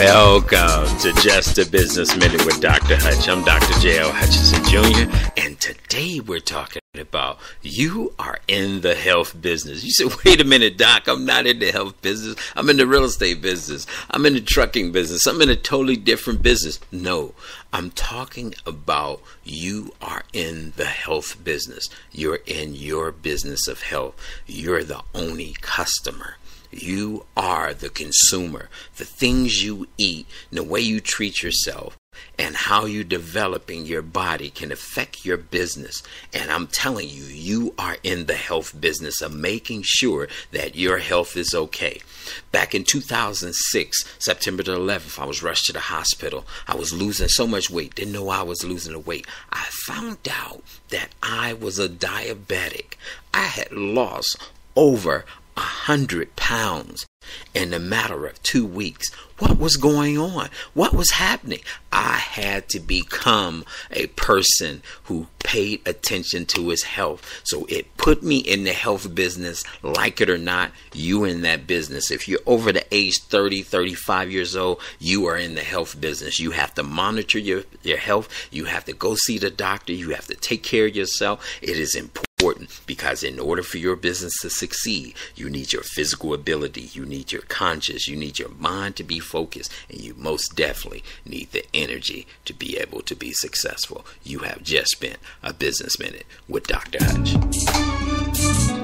Welcome to Just a Business Minute with Dr. Hutch. I'm Dr. J.L. Hutchinson Jr., and today we're talking about you are in the health business. You said, wait a minute, Doc, I'm not in the health business. I'm in the real estate business. I'm in the trucking business. I'm in a totally different business. No, I'm talking about you are in the health business. You're in your business of health. You're the only customer. You are the consumer. The things you eat, the way you treat yourself, and how you're developing your body can affect your business. And I'm telling you, you are in the health business of making sure that your health is okay. Back in 2006, September the 11th, I was rushed to the hospital. I was losing so much weight, didn't know I was losing the weight. I found out that I was a diabetic. I had lost over a hundred pounds in a matter of two weeks. What was going on? What was happening? I had to become a person who paid attention to his health. So it put me in the health business, like it or not, you in that business. If you're over the age 30, 35 years old, you are in the health business. You have to monitor your, your health. You have to go see the doctor. You have to take care of yourself. It is important important because in order for your business to succeed, you need your physical ability, you need your conscious, you need your mind to be focused, and you most definitely need the energy to be able to be successful. You have just spent a business minute with Dr. Hutch.